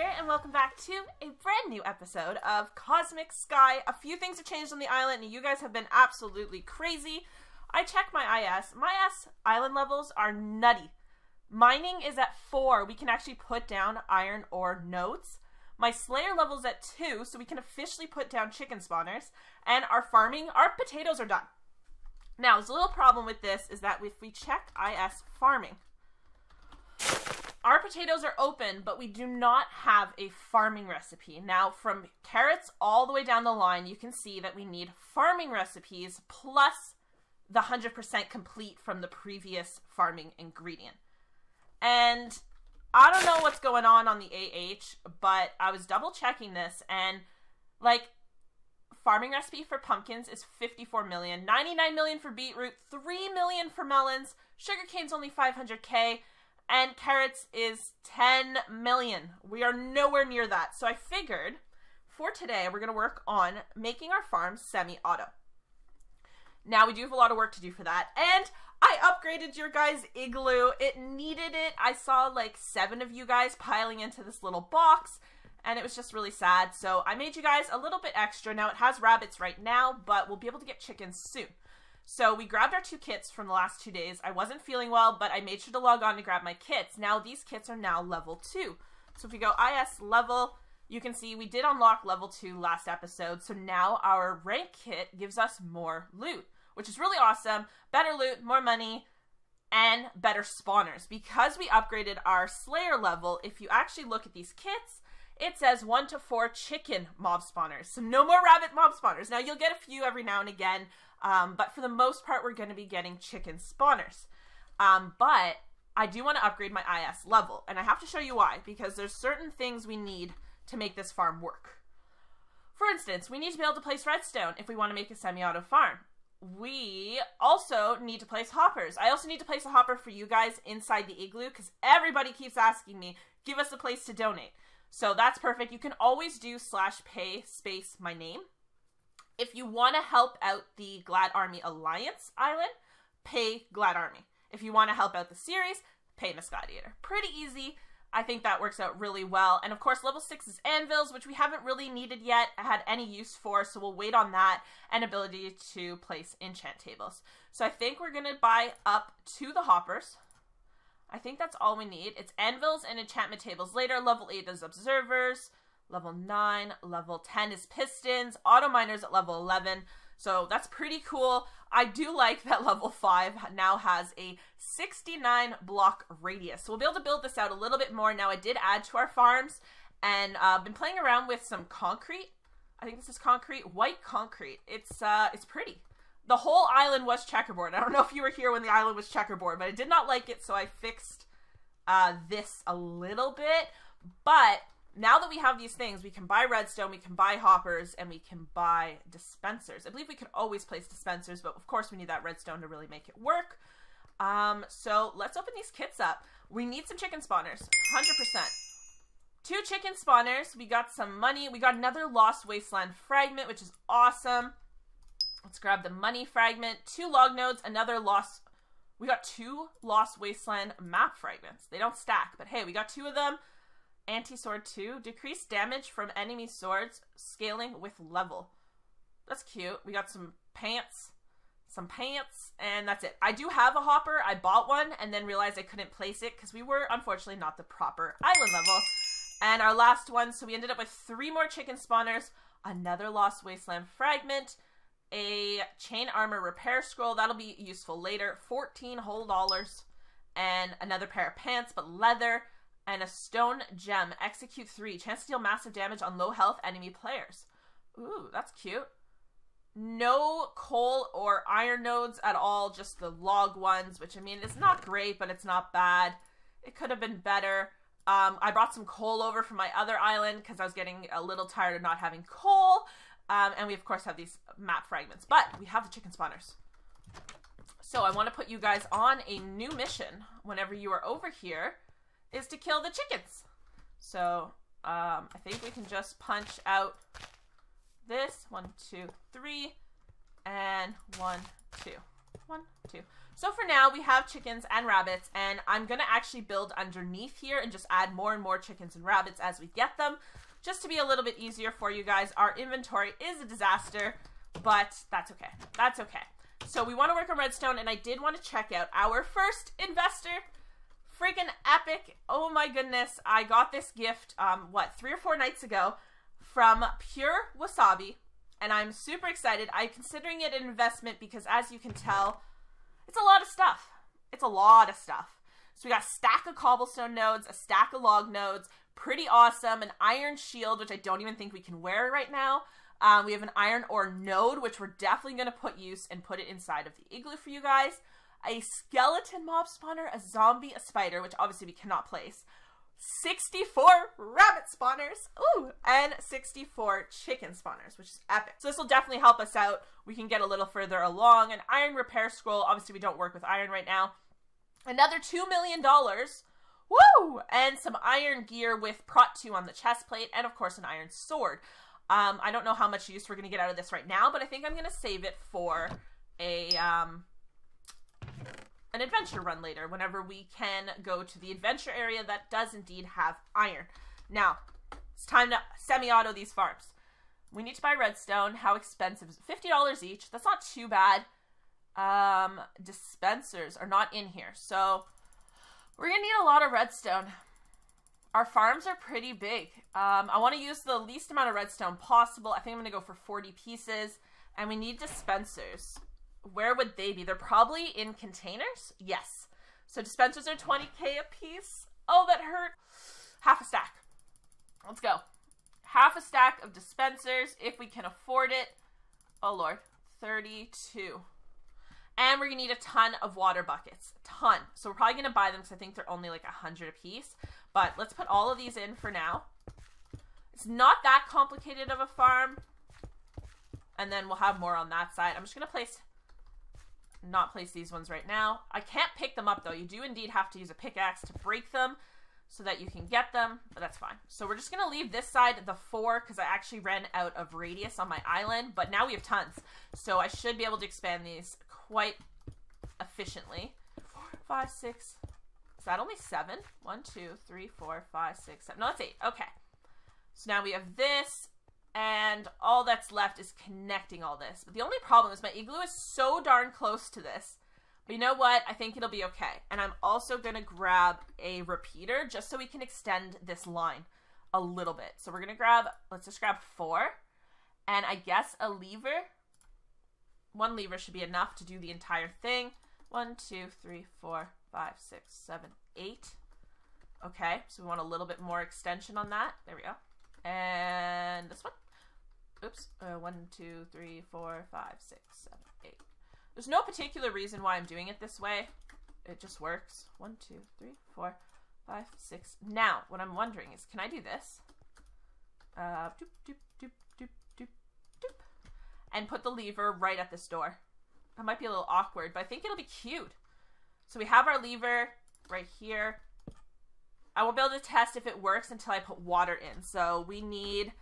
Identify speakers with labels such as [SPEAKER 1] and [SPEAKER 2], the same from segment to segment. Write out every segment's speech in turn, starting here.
[SPEAKER 1] here, and welcome back to a brand new episode of Cosmic Sky. A few things have changed on the island, and you guys have been absolutely crazy. I checked my IS. My IS island levels are nutty. Mining is at 4. We can actually put down iron ore nodes. My Slayer level's at 2, so we can officially put down chicken spawners. And our farming, our potatoes are done. Now, there's a little problem with this is that if we check IS farming, our potatoes are open, but we do not have a farming recipe. Now, from carrots all the way down the line, you can see that we need farming recipes plus the 100% complete from the previous farming ingredient. And I don't know what's going on on the AH, but I was double checking this and like farming recipe for pumpkins is 54 million, 99 million for beetroot, 3 million for melons, sugarcane's only 500k, and carrots is 10 million. We are nowhere near that. So I figured for today, we're going to work on making our farm semi-auto. Now, we do have a lot of work to do for that. And I upgraded your guys' igloo. It needed it. I saw like seven of you guys piling into this little box, and it was just really sad. So I made you guys a little bit extra. Now, it has rabbits right now, but we'll be able to get chickens soon. So we grabbed our two kits from the last two days. I wasn't feeling well, but I made sure to log on to grab my kits. Now these kits are now level two. So if we go IS level, you can see we did unlock level two last episode. So now our rank kit gives us more loot, which is really awesome. Better loot, more money, and better spawners. Because we upgraded our Slayer level, if you actually look at these kits, it says one to four chicken mob spawners. So no more rabbit mob spawners. Now you'll get a few every now and again. Um, but for the most part, we're going to be getting chicken spawners. Um, but I do want to upgrade my IS level, and I have to show you why, because there's certain things we need to make this farm work. For instance, we need to be able to place redstone if we want to make a semi-auto farm. We also need to place hoppers. I also need to place a hopper for you guys inside the igloo because everybody keeps asking me, give us a place to donate. So that's perfect. You can always do slash pay space my name if you want to help out the Glad Army Alliance island, pay Glad Army. If you want to help out the series, pay Miss Gladiator. Pretty easy. I think that works out really well. And of course, level 6 is anvils, which we haven't really needed yet, had any use for, so we'll wait on that, and ability to place enchant tables. So I think we're going to buy up to the hoppers. I think that's all we need. It's anvils and enchantment tables later. Level 8 is observers. Level 9, level 10 is pistons, auto miners at level 11. So that's pretty cool. I do like that level 5 now has a 69 block radius. So we'll be able to build this out a little bit more. Now I did add to our farms and uh, been playing around with some concrete. I think this is concrete, white concrete. It's uh, it's pretty. The whole island was checkerboard. I don't know if you were here when the island was checkerboard, but I did not like it, so I fixed uh, this a little bit. But now that we have these things, we can buy redstone, we can buy hoppers, and we can buy dispensers. I believe we could always place dispensers, but of course we need that redstone to really make it work. Um, so let's open these kits up. We need some chicken spawners, 100%. Two chicken spawners. We got some money. We got another Lost Wasteland fragment, which is awesome. Let's grab the money fragment. Two log nodes, another Lost... We got two Lost Wasteland map fragments. They don't stack, but hey, we got two of them. Anti-sword 2. Decrease damage from enemy swords, scaling with level. That's cute. We got some pants, some pants, and that's it. I do have a hopper. I bought one and then realized I couldn't place it because we were unfortunately not the proper island level. And our last one, so we ended up with three more chicken spawners, another Lost Wasteland fragment, a chain armor repair scroll. That'll be useful later. 14 whole dollars. And another pair of pants, but leather and a stone gem. Execute three. Chance to deal massive damage on low health enemy players. Ooh, that's cute. No coal or iron nodes at all, just the log ones, which I mean, it's not great, but it's not bad. It could have been better. Um, I brought some coal over from my other island because I was getting a little tired of not having coal. Um, and we, of course, have these map fragments. But we have the chicken spawners. So I want to put you guys on a new mission whenever you are over here is to kill the chickens. So um, I think we can just punch out this. One, two, three. And one, two. One, two. So for now, we have chickens and rabbits, and I'm going to actually build underneath here and just add more and more chickens and rabbits as we get them, just to be a little bit easier for you guys. Our inventory is a disaster, but that's okay. That's okay. So we want to work on redstone, and I did want to check out our first investor. Freaking epic. Oh my goodness. I got this gift, um, what, three or four nights ago from Pure Wasabi, and I'm super excited. I'm considering it an investment because, as you can tell, it's a lot of stuff. It's a lot of stuff. So we got a stack of cobblestone nodes, a stack of log nodes, pretty awesome, an iron shield, which I don't even think we can wear right now. Um, we have an iron ore node, which we're definitely going to put use and put it inside of the igloo for you guys. A skeleton mob spawner, a zombie, a spider, which obviously we cannot place. 64 rabbit spawners, ooh, and 64 chicken spawners, which is epic. So this will definitely help us out. We can get a little further along. An iron repair scroll, obviously we don't work with iron right now. Another $2 million, woo! And some iron gear with Prot 2 on the chest plate, and of course an iron sword. Um, I don't know how much use we're going to get out of this right now, but I think I'm going to save it for a, um, an adventure run later whenever we can go to the adventure area that does indeed have iron. Now, it's time to semi-auto these farms. We need to buy redstone. How expensive is it? $50 each. That's not too bad. Um, dispensers are not in here. So, we're to need a lot of redstone. Our farms are pretty big. Um, I want to use the least amount of redstone possible. I think I'm to go for 40 pieces. And we need dispensers where would they be? They're probably in containers? Yes. So dispensers are 20k a piece. Oh, that hurt. Half a stack. Let's go. Half a stack of dispensers if we can afford it. Oh, Lord. 32. And we're to need a ton of water buckets. A ton. So we're probably to buy them because I think they're only like a 100 a piece. But let's put all of these in for now. It's not that complicated of a farm. And then we'll have more on that side. I'm just to place not place these ones right now. I can't pick them up though. You do indeed have to use a pickaxe to break them so that you can get them, but that's fine. So we're just to leave this side the four because I actually ran out of radius on my island, but now we have tons. So I should be able to expand these quite efficiently. Four, five, six. Is that only seven? One, two, three, four, five, six, seven. No, that's eight. Okay. So now we have this, and all that's left is connecting all this. But the only problem is my igloo is so darn close to this. But you know what? I think it'll be okay. And I'm also going to grab a repeater just so we can extend this line a little bit. So we're going to grab, let's just grab four. And I guess a lever. One lever should be enough to do the entire thing. One, two, three, four, five, six, seven, eight. Okay, so we want a little bit more extension on that. There we go. And this one. Oops. Uh, one, two, three, four, five, six, seven, eight. There's no particular reason why I'm doing it this way. It just works. One, two, three, four, five, six. Now, what I'm wondering is, can I do this? Uh, doop, doop. And put the lever right at this door. That might be a little awkward, but I think it'll be cute. So we have our lever right here. I won't be able to test if it works until I put water in. So we need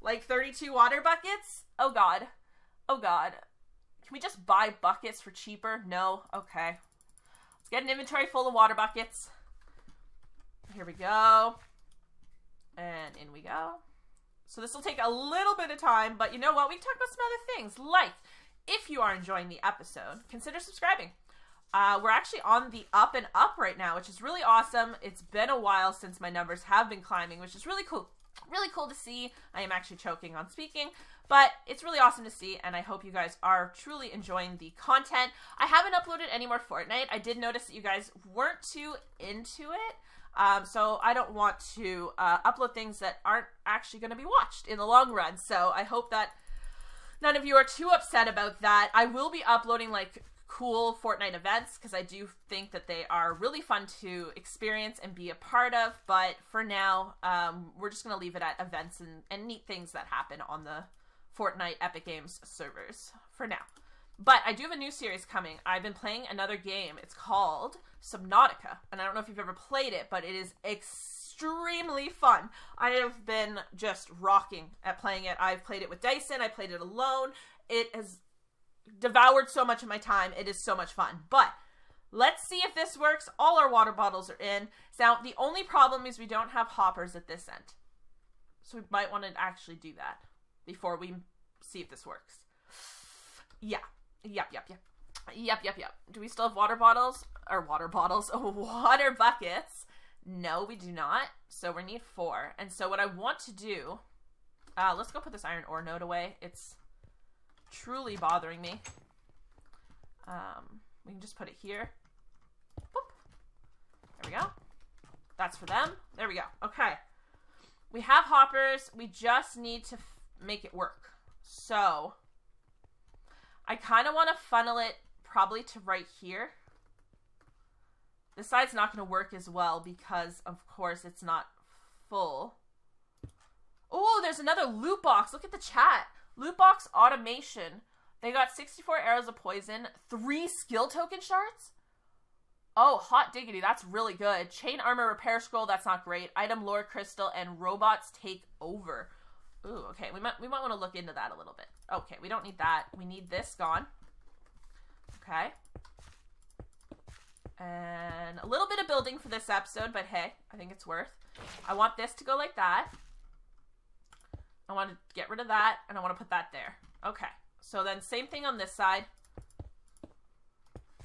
[SPEAKER 1] like 32 water buckets? Oh god. Oh god. Can we just buy buckets for cheaper? No? Okay. Let's get an inventory full of water buckets. Here we go. And in we go. So this will take a little bit of time, but you know what? We can talk about some other things, like if you are enjoying the episode, consider subscribing. Uh, we're actually on the up and up right now, which is really awesome. It's been a while since my numbers have been climbing, which is really cool. Really cool to see. I am actually choking on speaking, but it's really awesome to see, and I hope you guys are truly enjoying the content. I haven't uploaded any more Fortnite. I did notice that you guys weren't too into it. Um, so I don't want to uh, upload things that aren't actually going to be watched in the long run. So I hope that none of you are too upset about that. I will be uploading like cool Fortnite events because I do think that they are really fun to experience and be a part of. But for now, um, we're just going to leave it at events and, and neat things that happen on the Fortnite Epic Games servers for now. But I do have a new series coming. I've been playing another game. It's called Subnautica. And I don't know if you've ever played it, but it is extremely fun. I have been just rocking at playing it. I've played it with Dyson, I played it alone. It has devoured so much of my time. It is so much fun. But let's see if this works. All our water bottles are in. Now, the only problem is we don't have hoppers at this end. So we might want to actually do that before we see if this works. Yeah. Yep, yep, yep. Yep, yep, yep. Do we still have water bottles? Or water bottles? water buckets. No, we do not. So we need four. And so what I want to do... Uh, let's go put this iron ore node away. It's truly bothering me. Um, we can just put it here. Boop. There we go. That's for them. There we go. Okay. We have hoppers. We just need to make it work. So, I kind of want to funnel it probably to right here. This side's not going to work as well because, of course, it's not full. Oh, there's another loot box. Look at the chat. Loot box automation. They got 64 arrows of poison, three skill token shards. Oh, hot diggity, that's really good. Chain armor repair scroll, that's not great. Item lore crystal and robots take over. Ooh, okay, we might we might want to look into that a little bit. Okay, we don't need that. We need this gone. Okay. And a little bit of building for this episode, but hey, I think it's worth. I want this to go like that. I want to get rid of that, and I want to put that there. Okay. So then same thing on this side.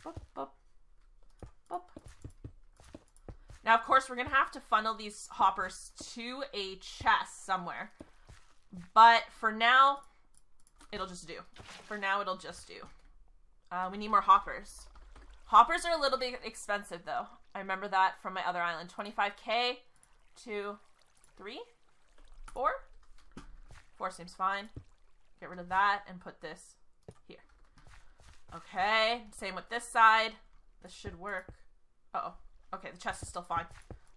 [SPEAKER 1] Boop, boop, boop. Now, of course, we're going to have to funnel these hoppers to a chest somewhere. But for now, it'll just do. For now, it'll just do. Uh, we need more hoppers. Hoppers are a little bit expensive, though. I remember that from my other island. 25k to 3? 4? Four seems fine. Get rid of that and put this here. Okay, same with this side. This should work. Uh oh Okay, the chest is still fine.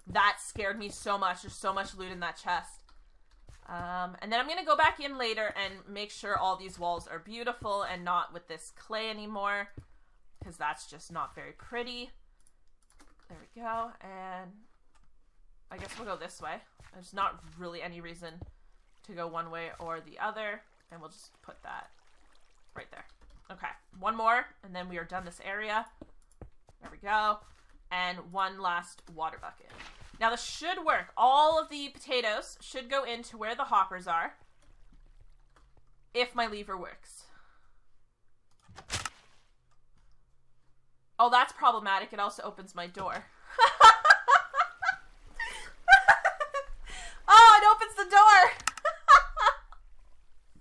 [SPEAKER 1] That scared me so much. There's so much loot in that chest. Um, and then I'm going to go back in later and make sure all these walls are beautiful and not with this clay anymore. Because that's just not very pretty. There we go. And I guess we'll go this way. There's not really any reason to go one way or the other. And we'll just put that right there. Okay, one more, and then we are done this area. There we go. And one last water bucket. Now this should work. All of the potatoes should go into where the hoppers are. If my lever works. Oh, that's problematic. It also opens my door. oh, it opens the door.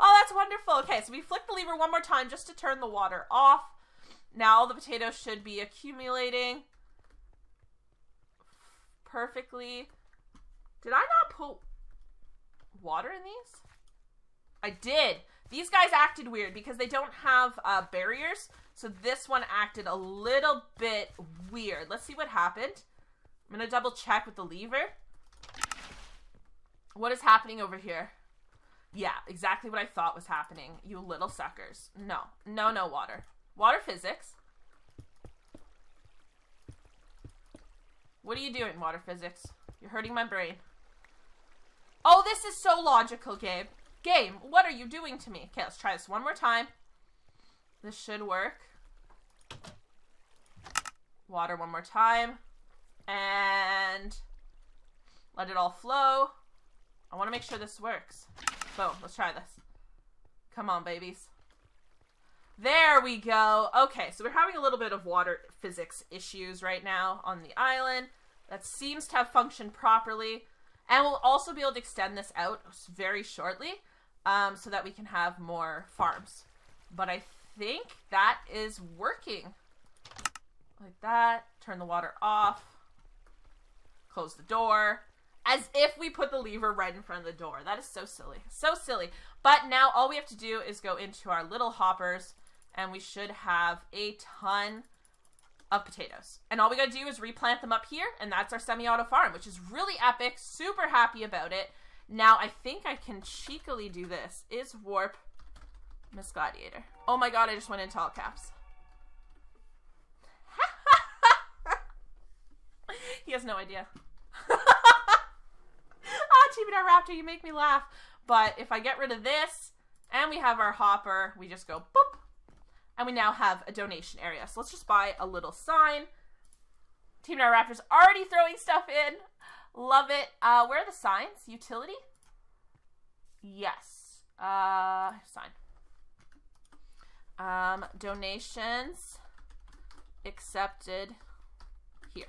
[SPEAKER 1] oh, that's wonderful. Okay, so we flick the lever one more time just to turn the water off. Now all the potatoes should be accumulating perfectly. Did I not put water in these? I did. These guys acted weird because they don't have uh, barriers. So this one acted a little bit weird. Let's see what happened. I'm going to double check with the lever. What is happening over here? Yeah, exactly what I thought was happening. You little suckers. No. No, no water. Water physics. What are you doing, water physics? You're hurting my brain. Oh, this is so logical, Gabe. Game, what are you doing to me? Okay, let's try this one more time. This should work. Water one more time. And let it all flow. I want to make sure this works. Boom, let's try this. Come on, babies. There we go. Okay, so we're having a little bit of water physics issues right now on the island. That seems to have functioned properly. And we'll also be able to extend this out very shortly um, so that we can have more farms. But I think that is working. Like that. Turn the water off. Close the door. As if we put the lever right in front of the door. That is so silly. So silly. But now all we have to do is go into our little hoppers and we should have a ton of potatoes. And all we gotta do is replant them up here and that's our semi-auto farm, which is really epic. Super happy about it. Now I think I can cheekily do this. Is warp Miss Gladiator. Oh my god, I just went into all caps. he has no idea. ah, Raptor, you make me laugh. But if I get rid of this, and we have our hopper, we just go boop, And we now have a donation area. So let's just buy a little sign. Team Nine Raptors already throwing stuff in. Love it. Uh, where are the signs? Utility? Yes. Uh, sign. Um, donations accepted here.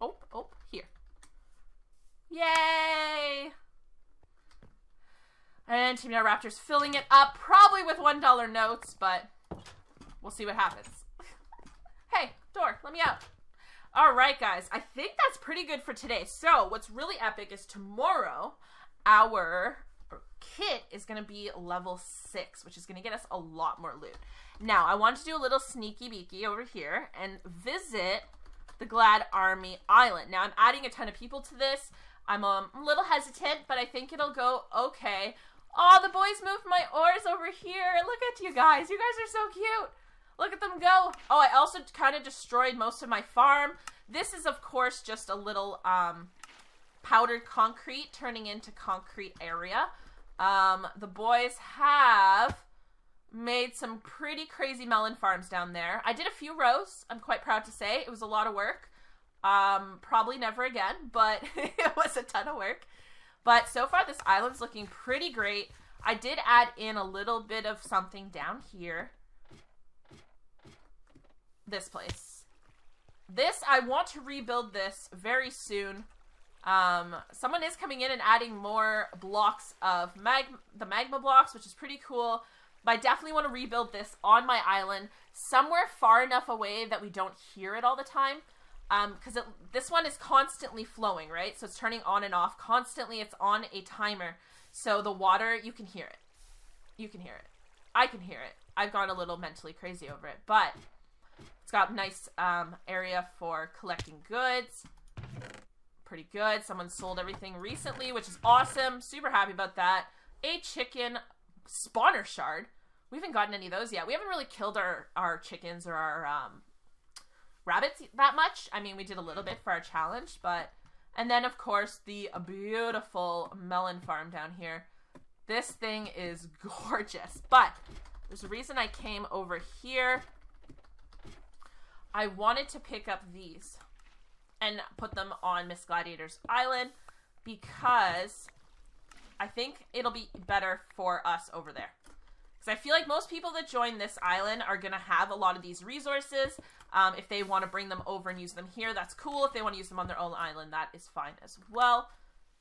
[SPEAKER 1] Oh, oh, here. Yay! And Team Nine Raptors filling it up, probably with $1 notes, but we'll see what happens. hey, door, let me out. All right, guys, I think that's pretty good for today. So, what's really epic is tomorrow, our kit is going to be level 6, which is going to get us a lot more loot. Now, I want to do a little sneaky beaky over here and visit the Glad Army Island. Now, I'm adding a ton of people to this. I'm um, a little hesitant, but I think it'll go okay. Oh, the boys moved my ores over here. Look at you guys. You guys are so cute. Look at them go. Oh, I also kind of destroyed most of my farm. This is, of course, just a little um, powdered concrete turning into concrete area. Um, the boys have made some pretty crazy melon farms down there. I did a few rows. I'm quite proud to say. It was a lot of work. Um, probably never again, but it was a ton of work. But so far, this island's looking pretty great. I did add in a little bit of something down here. This place. This, I want to rebuild this very soon. Um, someone is coming in and adding more blocks of mag the magma blocks, which is pretty cool. But I definitely want to rebuild this on my island, somewhere far enough away that we don't hear it all the time because um, this one is constantly flowing, right? So it's turning on and off constantly. It's on a timer, so the water you can hear it. You can hear it. I can hear it. I've gone a little mentally crazy over it, but it's got nice um, area for collecting goods. Pretty good. Someone sold everything recently, which is awesome. Super happy about that. A chicken spawner shard. We haven't gotten any of those yet. We haven't really killed our, our chickens or our um, rabbits that much. I mean, we did a little bit for our challenge, but and then of course the beautiful melon farm down here. This thing is gorgeous, but there's a reason I came over here. I wanted to pick up these and put them on Miss Gladiator's Island because I think it'll be better for us over there. Because I feel like most people that join this island are going to have a lot of these resources. Um, if they want to bring them over and use them here, that's cool. If they want to use them on their own island, that is fine as well.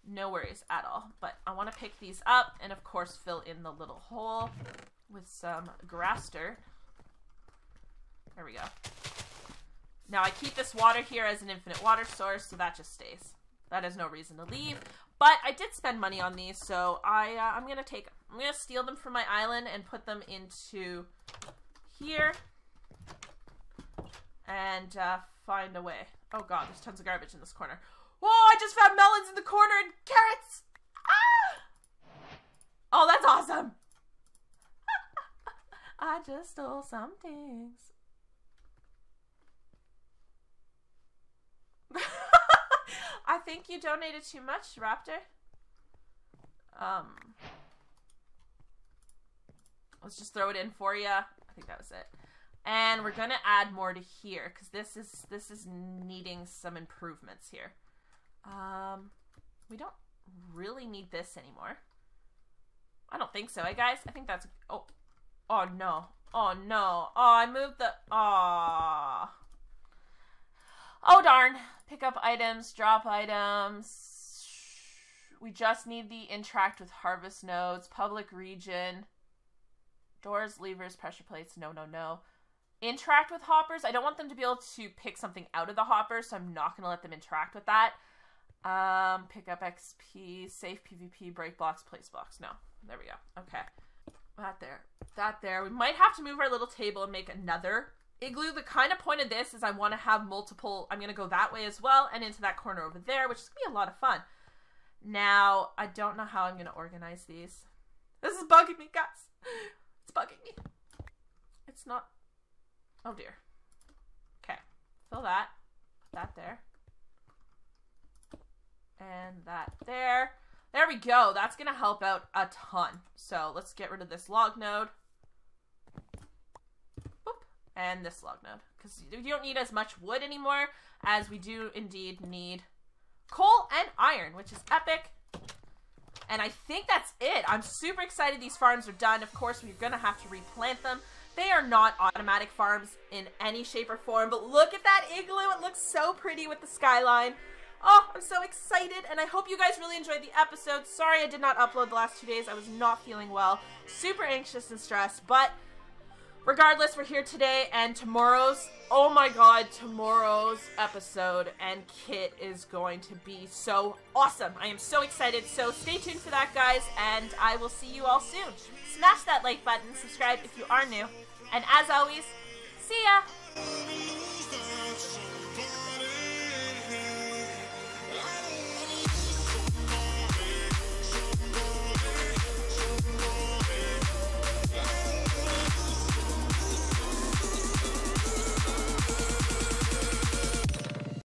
[SPEAKER 1] No worries at all. But I want to pick these up and, of course, fill in the little hole with some Grastor. There we go. Now I keep this water here as an infinite water source, so that just stays. That has no reason to leave. But I did spend money on these, so I uh, I'm gonna take I'm gonna steal them from my island and put them into here and uh, find a way. Oh god, there's tons of garbage in this corner. Whoa, I just found melons in the corner and carrots! Ah! Oh, that's awesome! I just stole some things. I think you donated too much, Raptor. Um, let's just throw it in for you. I think that was it. And we're gonna add more to here because this is this is needing some improvements here. Um, we don't really need this anymore. I don't think so, eh, guys? I think that's oh, oh no, oh no, oh I moved the oh, oh darn. Pick up items, drop items. We just need the interact with harvest nodes, public region, doors, levers, pressure plates. No, no, no interact with hoppers. I don't want them to be able to pick something out of the hopper, so I'm not going to let them interact with that. Um, pick up XP, safe PvP, break blocks, place blocks. No, there we go. Okay. That there. That there. We might have to move our little table and make another igloo. The kind of point of this is I want to have multiple. I'm going to go that way as well and into that corner over there, which is going to be a lot of fun. Now, I don't know how I'm going to organize these. This is bugging me, guys. It's bugging me. It's not Oh dear. Okay. Fill that. Put that there. And that there. There we go. That's going to help out a ton. So let's get rid of this log node. And this log node because you don't need as much wood anymore as we do indeed need coal and iron, which is epic. And I think that's it. I'm super excited these farms are done. Of course, we're going to have to replant them. They are not automatic farms in any shape or form, but look at that igloo. It looks so pretty with the skyline. Oh, I'm so excited, and I hope you guys really enjoyed the episode. Sorry I did not upload the last two days. I was not feeling well. Super anxious and stressed, but regardless, we're here today, and tomorrow's, oh my god, tomorrow's episode and kit is going to be so awesome. I am so excited, so stay tuned for that, guys, and I will see you all soon. Smash that like button, subscribe if you are new, and as always, see ya!